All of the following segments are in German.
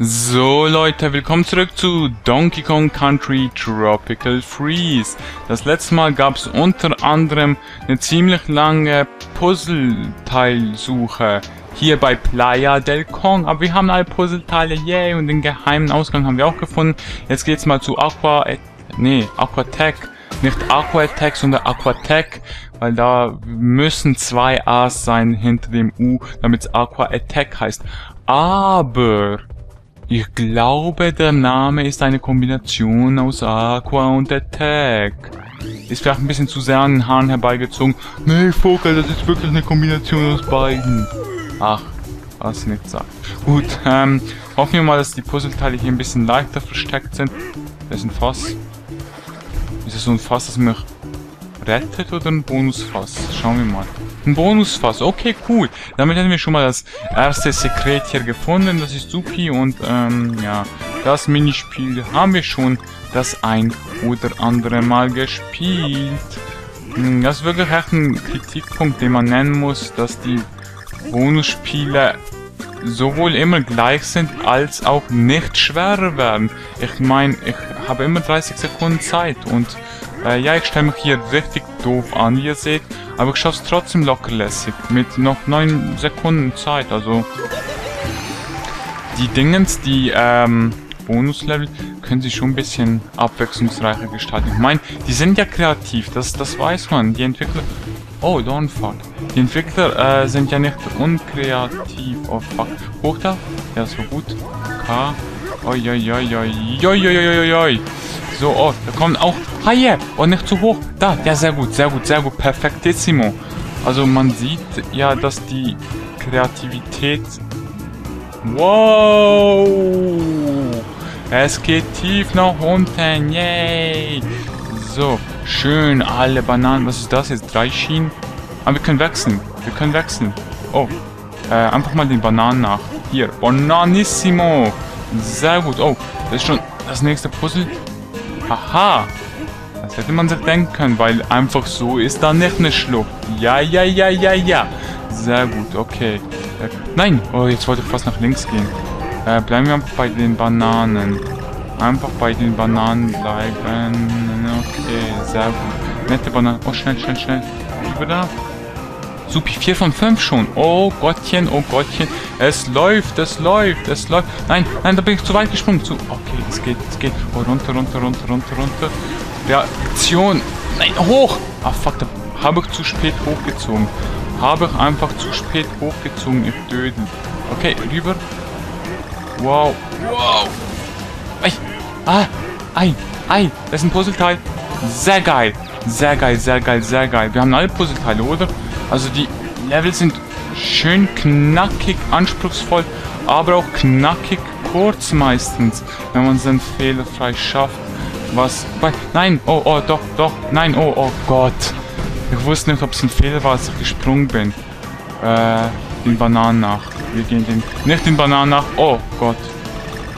So Leute, willkommen zurück zu Donkey Kong Country Tropical Freeze. Das letzte Mal gab es unter anderem eine ziemlich lange Puzzleteilsuche hier bei Playa del Kong. Aber wir haben alle Puzzleteile, yay, und den geheimen Ausgang haben wir auch gefunden. Jetzt geht's mal zu Aqua... Nee, Aquatech. Nicht Aquatech, sondern Aquatech, weil da müssen zwei A's sein hinter dem U, damit es Aqua Attack heißt. Aber ich glaube, der Name ist eine Kombination aus Aqua und Attack. Ist vielleicht ein bisschen zu sehr an den Haaren herbeigezogen. Nee, Vogel, das ist wirklich eine Kombination aus beiden. Ach, was nicht sagt. Gut, ähm, hoffen wir mal, dass die Puzzleteile hier ein bisschen leichter versteckt sind. Das ist ein Fass. Ist das so ein Fass, das mich rettet oder ein Bonusfass? Schauen wir mal. Ein Bonusfass, okay, cool. Damit hätten wir schon mal das erste Sekret hier gefunden. Das ist supi und ähm, ja, das Minispiel haben wir schon das ein oder andere Mal gespielt. Hm, das ist wirklich echt ein Kritikpunkt, den man nennen muss, dass die Bonusspiele sowohl immer gleich sind, als auch nicht schwerer werden. Ich meine, ich habe immer 30 Sekunden Zeit und äh, ja, ich stelle mich hier richtig doof an, wie ihr seht, aber ich schaffe es trotzdem lockerlässig, mit noch 9 Sekunden Zeit, also die Dingens, die ähm, Bonuslevel, können sich schon ein bisschen abwechslungsreicher gestalten. Ich meine, die sind ja kreativ, das, das weiß man, die Entwickler... Oh, don't fuck. Die Entwickler äh, sind ja nicht unkreativ. Oh fuck. Hoch da? Ja, war gut. K. Oi, oi, oi, oi, oi. So, oh, da kommen auch Haie. Oh, nicht zu hoch. Da, ja, sehr gut, sehr gut, sehr gut. Perfektissimo. Also man sieht ja, dass die Kreativität... Wow! Es geht tief nach unten. Yay! So, schön alle Bananen. Was ist das jetzt? Drei Schienen? Aber wir können wechseln. Wir können wechseln. Oh, äh, einfach mal den Bananen nach. Hier, Bananissimo. Sehr gut. Oh, das ist schon das nächste Puzzle. Haha. Das hätte man sich denken können, weil einfach so ist da nicht eine Schlucht. Ja, ja, ja, ja, ja. Sehr gut, okay. Äh, nein. Oh, jetzt wollte ich fast nach links gehen. Äh, bleiben wir bei den Bananen. Einfach bei den Bananen bleiben. Okay, sehr gut. Nette Bananen. Oh, schnell, schnell, schnell. Über da. Supi, 4 von 5 schon. Oh Gottchen, oh Gottchen. Es läuft, es läuft, es läuft. Nein, nein, da bin ich zu weit gesprungen. Zu okay, es geht, es geht. Oh, runter, runter, runter, runter, runter. Reaktion. Nein, hoch. Ah, fuck, da habe ich zu spät hochgezogen. Habe ich einfach zu spät hochgezogen, ich Dödel. Okay, rüber. Wow, wow. Ei, ah, ei, ei. Das ist ein Puzzleteil. Sehr geil. Sehr geil, sehr geil, sehr geil. Wir haben alle Puzzleteile, oder? Also die Level sind schön knackig, anspruchsvoll, aber auch knackig kurz meistens, wenn man es dann fehlerfrei schafft. Was bei... Nein, oh, oh, doch, doch, nein, oh, oh Gott. Ich wusste nicht, ob es ein Fehler war, als ich gesprungen bin. Äh, den Bananen nach. Wir gehen den... Nicht den Bananen nach. Oh Gott.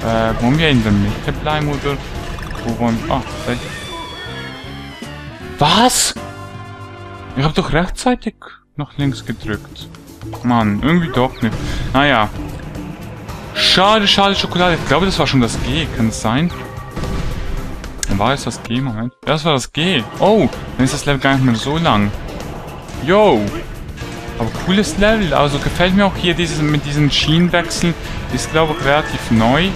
Äh, wollen wir in der Mitte bleiben oder... Wo wollen wir... Ah, da Was? Ich habe doch rechtzeitig nach links gedrückt. Mann, irgendwie doch nicht. Naja. Schade, schade, Schokolade. Ich glaube, das war schon das G. Kann es sein? War es das G? Moment. Das war das G. Oh, dann ist das Level gar nicht mehr so lang. Yo. Aber cooles Level. Also gefällt mir auch hier dieses mit diesen Schienenwechseln. Ist, glaube ich, relativ neu.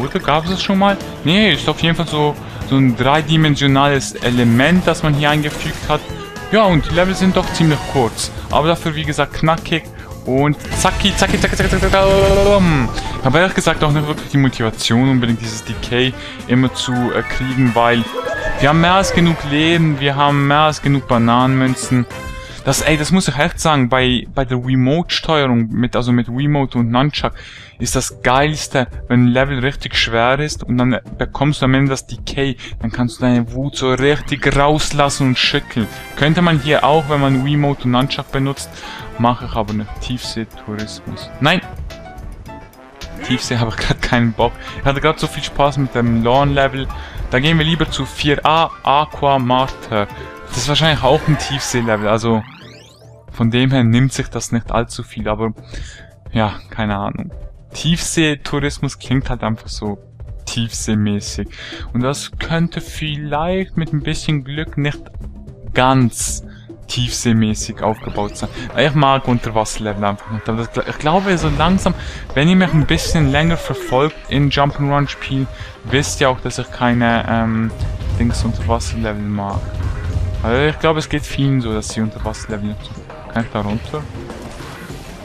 Oder gab es das schon mal? Nee, ist auf jeden Fall so, so ein dreidimensionales Element, das man hier eingefügt hat. Ja, und die Level sind doch ziemlich kurz. Aber dafür, wie gesagt, knackig und zacki, zacki, zacki, zacki, zacki, zacki. Ich habe ehrlich gesagt auch nicht wirklich die Motivation, unbedingt dieses Decay immer zu äh, kriegen, weil wir haben mehr als genug Leben, wir haben mehr als genug Bananenmünzen. Das, ey, das muss ich echt sagen, bei, bei der Remote-Steuerung, mit, also mit Remote und Nunchuck, ist das geilste, wenn ein Level richtig schwer ist und dann bekommst du am Ende das Decay, dann kannst du deine Wut so richtig rauslassen und schütteln. Könnte man hier auch, wenn man Remote und Nunchuck benutzt, mache ich aber nicht. Tiefsee-Tourismus. Nein! Tiefsee habe ich gerade keinen Bock. Ich hatte gerade so viel Spaß mit dem Lawn-Level. Da gehen wir lieber zu 4a Aqua Marta. Das ist wahrscheinlich auch ein Tiefsee-Level, also von dem her nimmt sich das nicht allzu viel, aber ja, keine Ahnung. Tiefseetourismus klingt halt einfach so tiefseemäßig. Und das könnte vielleicht mit ein bisschen Glück nicht ganz tiefseemäßig aufgebaut sein. Ich mag Unterwasserlevel einfach nicht. Aber ich glaube, so langsam, wenn ihr mich ein bisschen länger verfolgt in Jump'n'Run Spielen, wisst ihr auch, dass ich keine ähm, Dings Unterwasserlevel mag. Also ich glaube, es geht vielen so, dass sie Unterwasserlevel nicht so. Kann ich da runter?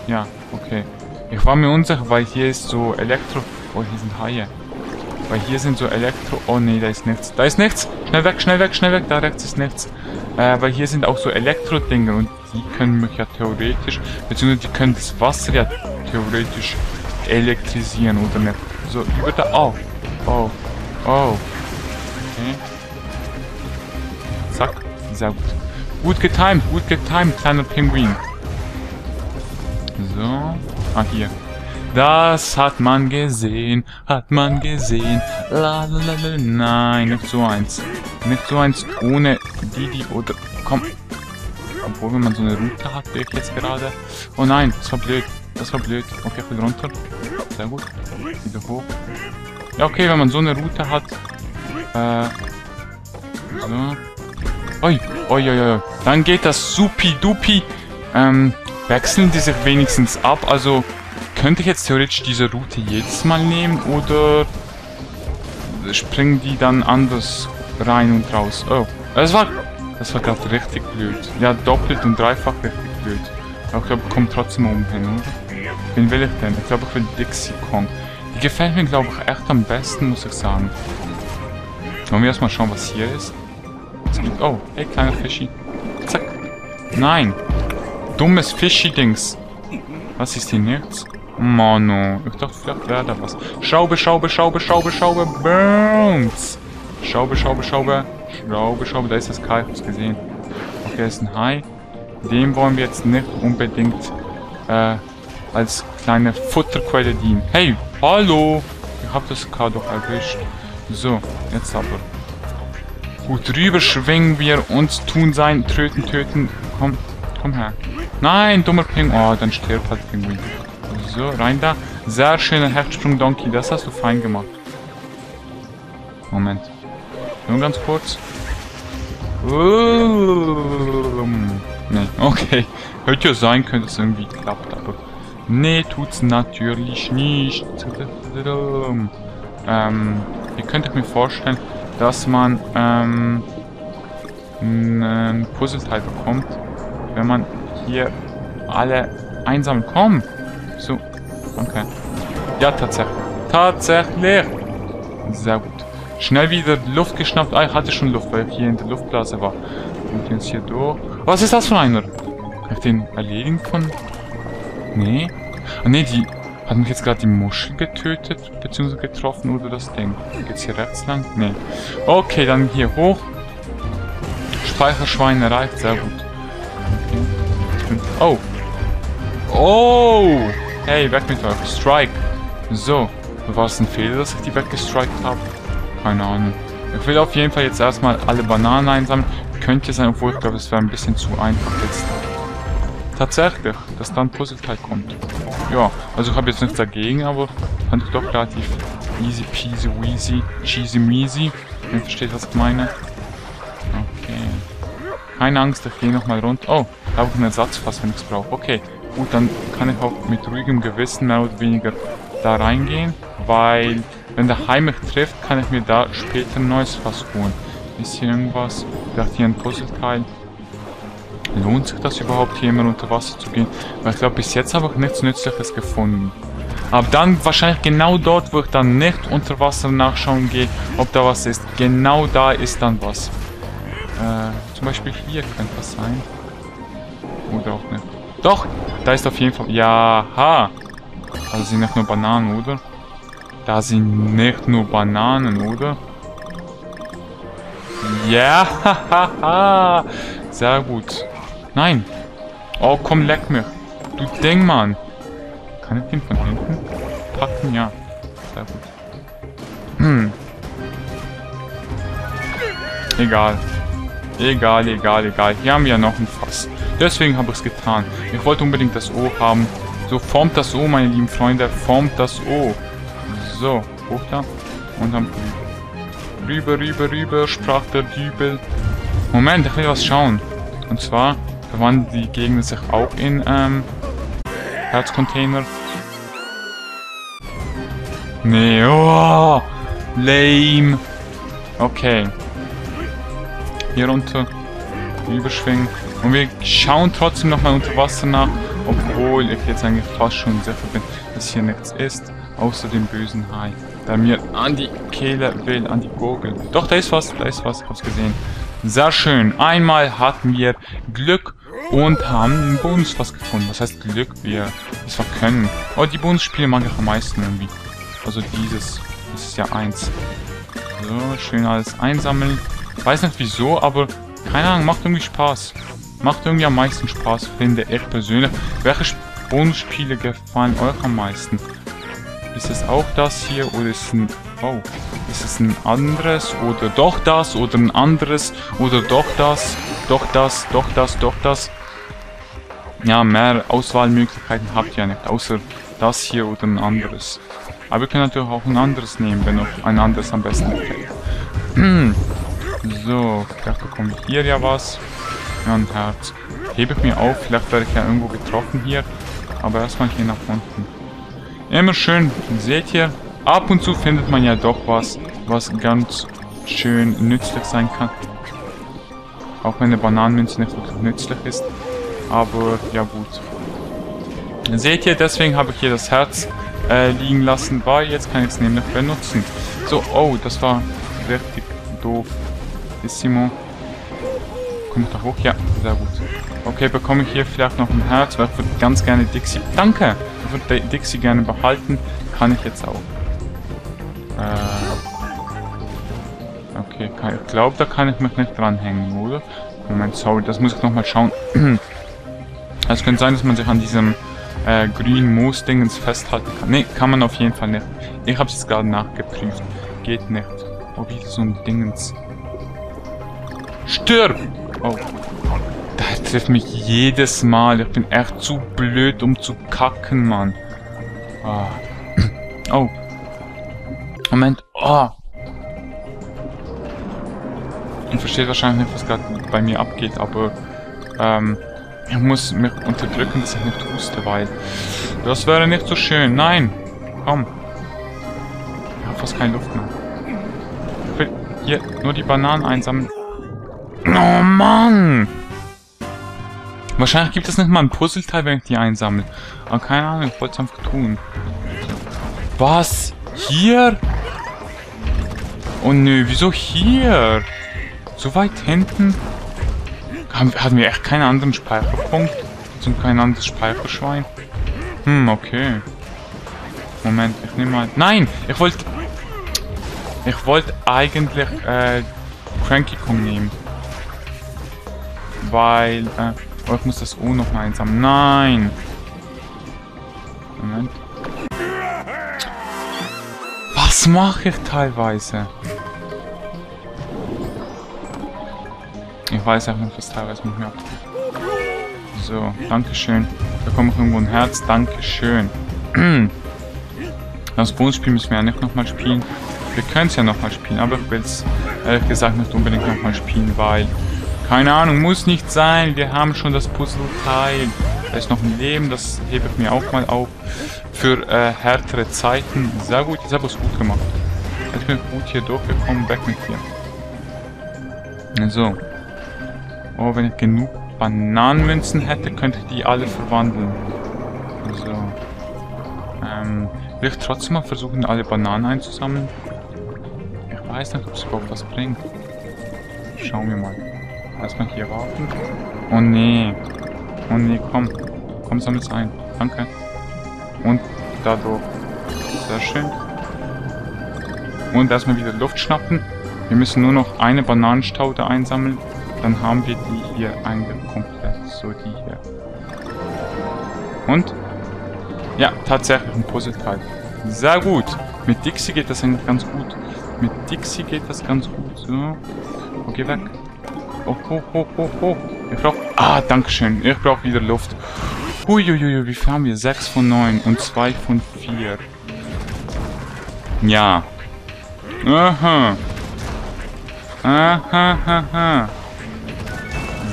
Ja, okay. Ich war mir unsicher, weil hier ist so Elektro... Oh, hier sind Haie. Weil hier sind so Elektro... Oh nee, da ist nichts. Da ist nichts! Schnell weg, schnell weg, schnell weg. Da rechts ist nichts. Äh, weil hier sind auch so Elektro-Dinger und die können mich ja theoretisch... Beziehungsweise die können das Wasser ja theoretisch elektrisieren, oder nicht? So, über da... Oh. Oh. Oh. Okay. Gut getimed, gut getimed, kleiner Pinguin. So. Ah, hier. Das hat man gesehen, hat man gesehen. La, la, la, la. Nein, nicht so eins. Nicht so eins ohne Didi oder... Komm. Obwohl, wenn man so eine Route hat, wie ich jetzt gerade. Oh nein, das war blöd. Das war blöd. Okay, ich will runter. Sehr gut. Wieder hoch. Ja, okay, wenn man so eine Route hat. Äh. So. Oi, oi, oi, oi. Dann geht das supi-dupi. Ähm, wechseln die sich wenigstens ab. Also, könnte ich jetzt theoretisch diese Route jedes Mal nehmen oder springen die dann anders rein und raus? Oh, das war, das war gerade richtig blöd. Ja, doppelt und dreifach richtig blöd. Aber ich glaube, ich komme trotzdem oben hin, oder? Wen will ich denn? Ich glaube, ich will Dixie Kong. Die gefällt mir, glaube ich, echt am besten, muss ich sagen. Wollen wir erstmal schauen, was hier ist? Oh, hey, kleiner Fischi. Zack. Nein. Dummes Fischi-Dings. Was ist hier nichts? Mano. Ich dachte, vielleicht wäre da was. Schraube, Schraube, Schraube, Schraube, Schraube. Bounce. Schraube, Schraube, Schraube. Schraube, Schraube. Da ist das Kai. Ich hab's gesehen. Okay, da ist ein Hai. Dem wollen wir jetzt nicht unbedingt äh, als kleine Futterquelle dienen. Hey, hallo. Ich hab das K doch erwischt. So, jetzt aber. Gut, rüber schwingen wir uns tun sein. Töten, töten. Komm, komm her. Nein, dummer Pinguin. Oh, dann stirbt halt Pinguin. So, rein da. Sehr schöner Hechtsprung, Donkey. Das hast du fein gemacht. Moment. Nur ganz kurz. nee, okay. Hätte ja sein können, dass es irgendwie klappt, aber... Nee, tut's natürlich nicht. Ähm, ihr könnt mir vorstellen, dass man ähm, ein Puzzleteil bekommt, wenn man hier alle einsammeln. Komm! So, okay. Ja, tatsächlich. Tatsächlich! Sehr gut. Schnell wieder Luft geschnappt. Ah, ich hatte schon Luft, weil ich hier in der Luftblase war. Und jetzt hier durch. Was ist das für einer? Kann ich den erledigen von... Nee. Ah, nee, die hat mich jetzt gerade die Muschel getötet, beziehungsweise getroffen oder das Ding? Geht's hier rechts lang? Nee. Okay, dann hier hoch. Speicherschwein erreicht, sehr gut. Oh. Oh! Hey, weg mit euch. Strike. So. War es ein Fehler, dass ich die weggestrikt habe? Keine Ahnung. Ich will auf jeden Fall jetzt erstmal alle Bananen einsammeln. Könnte sein, obwohl ich glaube, es wäre ein bisschen zu einfach jetzt. Tatsächlich, dass dann Puzzleteil kommt. Ja, also ich habe jetzt nichts dagegen, aber fand ich doch relativ easy peasy weasy, cheesy measy. Ihr versteht, was ich meine? Okay. Keine Angst, ich gehe nochmal runter. Oh, ich habe einen Ersatzfass, wenn ich es brauche. Okay, gut, dann kann ich auch mit ruhigem Gewissen mehr oder weniger da reingehen, weil wenn der Hai mich trifft, kann ich mir da später ein neues Fass holen. Ist hier irgendwas? Ich dachte hier ein Puzzleteil. Lohnt sich das überhaupt, hier immer unter Wasser zu gehen? Weil ich glaube, bis jetzt habe ich nichts Nützliches gefunden. Aber dann wahrscheinlich genau dort, wo ich dann nicht unter Wasser nachschauen gehe, ob da was ist. Genau da ist dann was. Äh, zum Beispiel hier könnte was sein. Oder auch nicht. Doch, da ist auf jeden Fall... Ja, ha. Also sind nicht nur Bananen, oder? Da sind nicht nur Bananen, oder? Ja, hahaha. Sehr gut. Nein. Oh, komm, leck mich. Du Ding, Mann. Kann ich den von hinten packen? Ja. Sehr gut. Hm. Egal. Egal, egal, egal. Hier haben wir ja noch ein Fass. Deswegen habe ich es getan. Ich wollte unbedingt das O haben. So, formt das O, meine lieben Freunde. Formt das O. So, hoch da. Und dann rüber, rüber, rüber, sprach der Dübel. Moment, ich will was schauen. Und zwar verwandeln die Gegner sich auch in ähm, Herzcontainer. Nee, oh, lame. Okay. Hier runter. Überschwingen. Und wir schauen trotzdem nochmal unter Wasser nach, obwohl ich jetzt eigentlich fast schon sicher bin, dass hier nichts ist, außer dem bösen Hai, der mir an die Kehle will, an die Gurgel. Doch, da ist was, da ist was, hab's gesehen. Sehr schön. Einmal hatten wir Glück und haben einen Bonus was gefunden. Was heißt Glück? Wir es können. Oh, die Bonusspiele mag ich am meisten irgendwie. Also dieses. Das ist ja eins. So, schön alles einsammeln. Weiß nicht wieso, aber keine Ahnung, macht irgendwie Spaß. Macht irgendwie am meisten Spaß, finde ich persönlich. Welche Bonusspiele gefallen euch am meisten? Ist es auch das hier oder ist es ein... Oh, ist es ein anderes oder doch das oder ein anderes oder doch das, doch das, doch das, doch das? Ja, mehr Auswahlmöglichkeiten habt ihr nicht, außer das hier oder ein anderes. Aber wir können natürlich auch ein anderes nehmen, wenn euch ein anderes am besten gefällt. so, vielleicht bekomme ich hier ja was. Ja, ein Herz. Hebe ich mir auf, vielleicht werde ich ja irgendwo getroffen hier. Aber erstmal hier nach unten. Immer schön, seht ihr, ab und zu findet man ja doch was, was ganz schön nützlich sein kann. Auch wenn eine Bananenmünze nicht wirklich nützlich ist. Aber ja gut. Seht ihr, deswegen habe ich hier das Herz äh, liegen lassen, weil jetzt kann ich es nämlich benutzen. So, oh, das war richtig doof.Issimo. Komme ich da hoch? Ja, sehr gut. Okay, bekomme ich hier vielleicht noch ein Herz, weil ich würde ganz gerne Dixie... Danke! Ich würde Dixie gerne behalten. Kann ich jetzt auch. Äh... Okay, kann, ich glaube, da kann ich mich nicht dranhängen, oder? Moment, sorry, das muss ich nochmal schauen. Es könnte sein, dass man sich an diesem äh, grünen Moos-Dingens festhalten kann. Ne, kann man auf jeden Fall nicht. Ich habe es gerade nachgeprüft. Geht nicht. Oh, wie so ein Dingens. Stirb! Oh. Da trifft mich jedes Mal. Ich bin echt zu blöd, um zu kacken, Mann. Oh. oh. Moment. Oh. Ich verstehe wahrscheinlich nicht, was gerade bei mir abgeht, aber ähm, ich muss mich unterdrücken, dass ich nicht huste, weil das wäre nicht so schön. Nein, komm. Ich habe fast keine Luft mehr. Ich will hier nur die Bananen einsammeln. Oh Mann! Wahrscheinlich gibt es nicht mal ein Puzzleteil, wenn ich die einsammle. Aber keine Ahnung, ich wollte es einfach tun. Was? Hier? Oh nö, wieso hier? So weit hinten? Haben, hatten wir echt keinen anderen Speicherpunkt? Zum kein anderes Speicherschwein? Hm, okay. Moment, ich nehme mal... Nein! Ich wollte... Ich wollte eigentlich, äh, Cranky Kong nehmen. Weil, äh... Oh, ich muss das O noch mal einsammeln. Nein! Moment. Was mache ich teilweise? Ich weiß einfach nicht, was teilweise mit mir abgeht. So, Dankeschön. Da kommt noch irgendwo ein Herz. Dankeschön. Das Bonusspiel müssen wir ja nicht nochmal spielen. Wir können es ja nochmal spielen, aber ich will es ehrlich gesagt nicht unbedingt nochmal spielen, weil... Keine Ahnung, muss nicht sein. Wir haben schon das Puzzleteil. Da ist noch ein Leben, das hebe ich mir auch mal auf. Für äh, härtere Zeiten. Sehr gut, ich habe es gut gemacht. Jetzt bin ich gut hier durchgekommen, weg mit dir. So. Oh, wenn ich genug Bananenmünzen hätte, könnte ich die alle verwandeln. So. Ähm, will ich trotzdem mal versuchen, alle Bananen einzusammeln? Ich weiß nicht, ob es überhaupt was bringt. Schauen wir mal. Erstmal hier warten. Oh nee. Oh nee, komm. Komm, sammel's ein. Danke. Und dadurch. Sehr schön. Und erstmal wieder Luft schnappen. Wir müssen nur noch eine Bananenstaude einsammeln. Dann haben wir die hier komplett. So, die hier. Und? Ja, tatsächlich ein Puzzleteil. Sehr gut. Mit Dixie geht das eigentlich ganz gut. Mit Dixie geht das ganz gut. So. Okay, weg. Oh, hoch, hoch, hoch, hoch. Ich brauch... Ah, dankeschön. Ich brauche wieder Luft. Huiuiui, wie viel haben wir? 6 von 9 und 2 von 4. Ja. Aha. Aha, aha.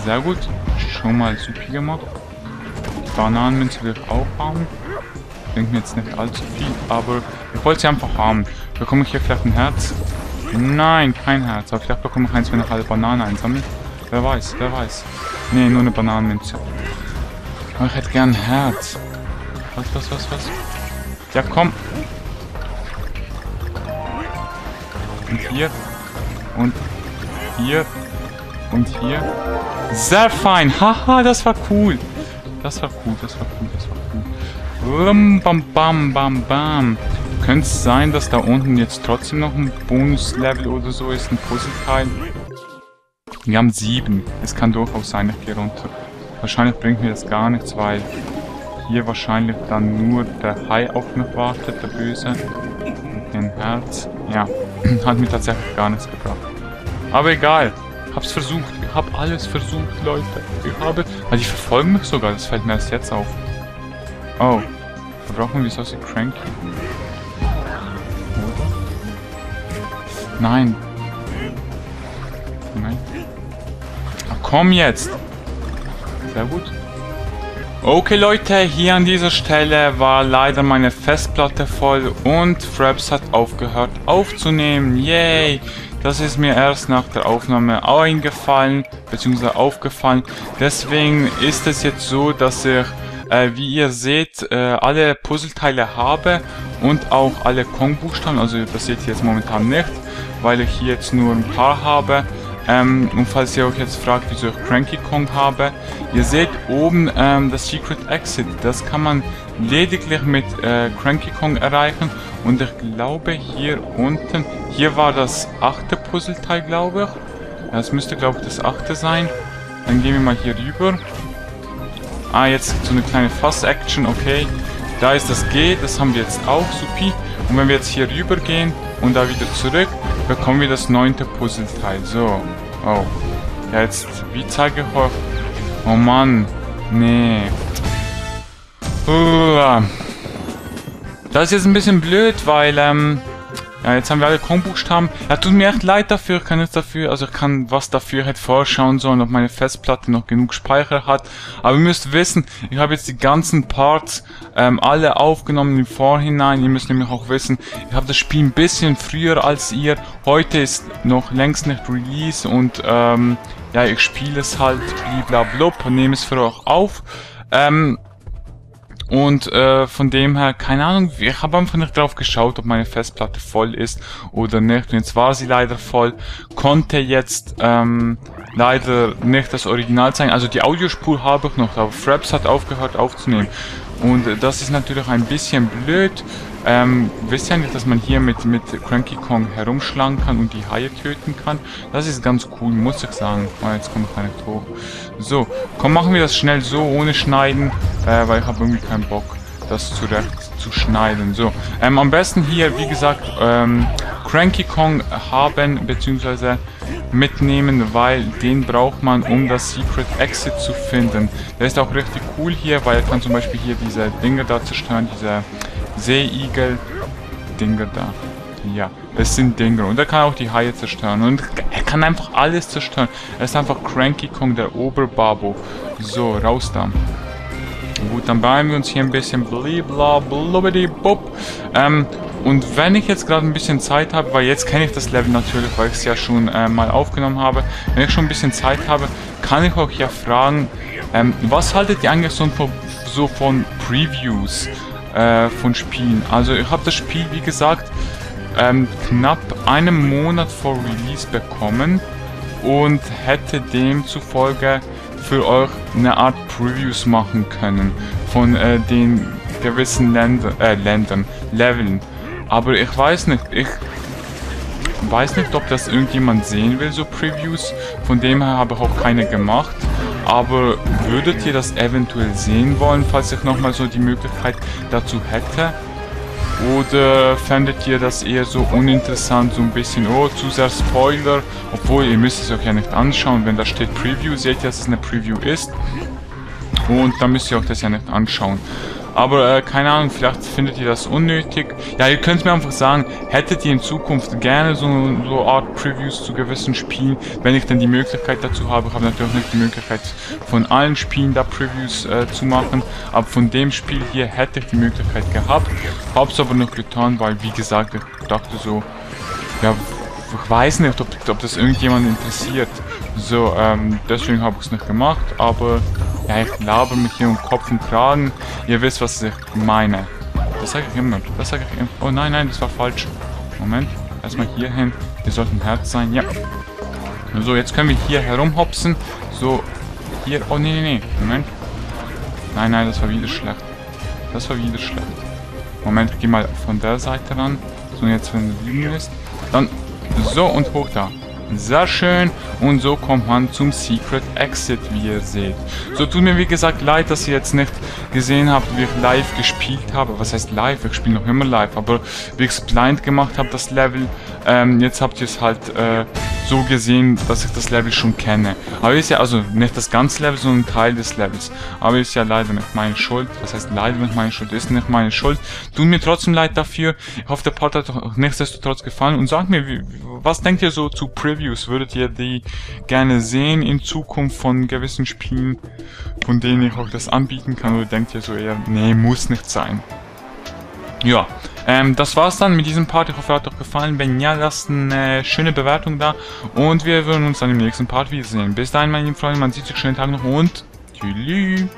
Sehr gut. Schon mal super gemacht. Bananenmünze will ich auch haben. Bringt mir jetzt nicht allzu viel, aber ich wollte sie einfach haben. Bekomme ich hier vielleicht ein Herz? Nein, kein Herz. Aber vielleicht bekomme ich eins, wenn ich alle Bananen einsammle. Wer weiß, wer weiß. Nee, nur eine Bananenmünze. Aber ich hätte gern ein Herz. Was, was, was, was? Ja, komm. Und hier. Und hier. Und hier. Sehr fein. Haha, das war cool. Das war cool, das war cool, das war cool. Bam, bam, bam, bam, bam. Könnte es sein, dass da unten jetzt trotzdem noch ein Bonuslevel oder so ist, ein Puzzleteil? Wir haben sieben. Es kann durchaus sein, ich gehe runter. Wahrscheinlich bringt mir das gar nichts, weil hier wahrscheinlich dann nur der Hai auf mich wartet, der Böse. Mit dem Herz. Ja, hat mir tatsächlich gar nichts gebracht. Aber egal. Hab's versucht. Ich hab alles versucht, Leute. Ich habe... Ah, die verfolgen mich sogar. Das fällt mir erst jetzt auf. Oh. Da brauchen wir solche Cranky. Oder? Nein. Nein. Ach, komm jetzt. Sehr gut. Okay Leute, hier an dieser Stelle war leider meine Festplatte voll und Fraps hat aufgehört aufzunehmen. Yay! Das ist mir erst nach der Aufnahme eingefallen, beziehungsweise aufgefallen. Deswegen ist es jetzt so, dass ich, äh, wie ihr seht, äh, alle Puzzleteile habe und auch alle Kong-Buchstaben. Also das seht ihr jetzt momentan nicht, weil ich hier jetzt nur ein paar habe. Ähm, und falls ihr euch jetzt fragt, wieso ich Cranky Kong habe, ihr seht oben ähm, das Secret Exit. Das kann man lediglich mit äh, Cranky Kong erreichen. Und ich glaube hier unten, hier war das achte Puzzleteil, glaube ich. Das müsste, glaube ich, das achte sein. Dann gehen wir mal hier rüber. Ah, jetzt so eine kleine Fast-Action, okay. Da ist das G, das haben wir jetzt auch, supi. Und wenn wir jetzt hier rüber gehen und da wieder zurück, bekommen wir das neunte Puzzleteil. So. Oh. Jetzt, wie zeige ich euch? Oh Mann. Nee. Uah. Das ist jetzt ein bisschen blöd, weil, ähm, ja, jetzt haben wir alle Kong-Buchstaben. Ja, tut mir echt leid dafür, ich kann jetzt dafür, also ich kann was dafür halt vorschauen sollen, ob meine Festplatte noch genug Speicher hat. Aber ihr müsst wissen, ich habe jetzt die ganzen Parts ähm, alle aufgenommen im Vorhinein. Ihr müsst nämlich auch wissen, ich habe das Spiel ein bisschen früher als ihr. Heute ist noch längst nicht Release und ähm, ja, ich spiele es halt blablabla, nehme es für euch auf. Ähm, und äh, von dem her, keine Ahnung, ich habe einfach nicht drauf geschaut, ob meine Festplatte voll ist oder nicht. Und jetzt war sie leider voll, konnte jetzt ähm, leider nicht das Original zeigen. Also die Audiospur habe ich noch, aber Fraps hat aufgehört aufzunehmen. Und äh, das ist natürlich ein bisschen blöd. Ähm, wisst ihr nicht, dass man hier mit, mit Cranky Kong herumschlagen kann und die Haie töten kann? Das ist ganz cool, muss ich sagen. Oh, jetzt gar nicht hoch. So, komm, machen wir das schnell so, ohne Schneiden, äh, weil ich habe irgendwie keinen Bock, das zurecht zu schneiden. So, ähm, am besten hier, wie gesagt, ähm, Cranky Kong haben, beziehungsweise mitnehmen, weil den braucht man, um das Secret Exit zu finden. Der ist auch richtig cool hier, weil er kann zum Beispiel hier diese Dinge da zerstören, diese Seeigel-Dinger da. Ja, das sind Dinger. Und er kann auch die Haie zerstören. Und er kann einfach alles zerstören. Er ist einfach Cranky Kong, der Oberbabo. So, raus da. Gut, dann bleiben wir uns hier ein bisschen blibla blubbidi-bub. Ähm, und wenn ich jetzt gerade ein bisschen Zeit habe, weil jetzt kenne ich das Level natürlich, weil ich es ja schon äh, mal aufgenommen habe. Wenn ich schon ein bisschen Zeit habe, kann ich euch ja fragen, ähm, was haltet ihr eigentlich so von Previews? Äh, von Spielen. Also ich habe das Spiel, wie gesagt, ähm, knapp einen Monat vor Release bekommen und hätte demzufolge für euch eine Art Previews machen können von äh, den gewissen Länder, äh, Ländern, Leveln. Aber ich weiß nicht, ich weiß nicht, ob das irgendjemand sehen will, so Previews. Von dem her habe ich auch keine gemacht. Aber würdet ihr das eventuell sehen wollen, falls ich nochmal so die Möglichkeit dazu hätte? Oder fändet ihr das eher so uninteressant, so ein bisschen, oh, zu sehr Spoiler? Obwohl, ihr müsst es euch ja nicht anschauen, wenn da steht Preview, seht ihr, dass es eine Preview ist. Und dann müsst ihr euch das ja nicht anschauen. Aber äh, keine Ahnung, vielleicht findet ihr das unnötig. Ja, ihr könnt mir einfach sagen, hättet ihr in Zukunft gerne so, so Art Previews zu gewissen Spielen, wenn ich dann die Möglichkeit dazu habe. Ich habe natürlich nicht die Möglichkeit von allen Spielen da Previews äh, zu machen, aber von dem Spiel hier hätte ich die Möglichkeit gehabt. Habe es aber noch getan, weil wie gesagt, ich dachte so, ja, ich weiß nicht, ob, ob das irgendjemand interessiert. So, ähm, deswegen habe ich es nicht gemacht, aber ja, ich laber mich hier um Kopf und Kragen. Ihr wisst, was ich meine. Das sage ich immer. Das sage ich immer. Oh nein, nein, das war falsch. Moment. Erstmal hier hin. Hier sollte ein Herz sein. Ja. So, jetzt können wir hier herumhopsen. So, hier. Oh, nee, nee, nee. Moment. Nein, nein, das war wieder schlecht. Das war wieder schlecht. Moment, ich gehe mal von der Seite ran. So, jetzt, wenn es liegen ist. Dann, so, und hoch da. Sehr schön. Und so kommt man zum Secret Exit, wie ihr seht. So tut mir wie gesagt leid, dass ihr jetzt nicht gesehen habt, wie ich live gespielt habe. Was heißt live? Ich spiele noch immer live. Aber wie ich es blind gemacht habe, das Level. Ähm, jetzt habt ihr es halt äh, so gesehen, dass ich das Level schon kenne. Aber ist ja also nicht das ganze Level, sondern ein Teil des Levels. Aber ist ja leider nicht meine Schuld. Was heißt leider nicht meine Schuld? Ist nicht meine Schuld. Tut mir trotzdem leid dafür. Ich hoffe, der Part hat euch nichtsdestotrotz gefallen. Und sagt mir, wie, was denkt ihr so zu Previews? Würdet ihr die gerne sehen in Zukunft von gewissen Spielen, von denen ich euch das anbieten kann? Oder denkt ihr so eher, nee, muss nicht sein? Ja, ähm, das war's dann mit diesem Part. Ich hoffe, hat euch gefallen. Wenn ja, lasst eine schöne Bewertung da. Und wir würden uns dann im nächsten Part wiedersehen. Bis dahin, meine lieben Freunde, man sieht sich schönen Tag noch und tschüss.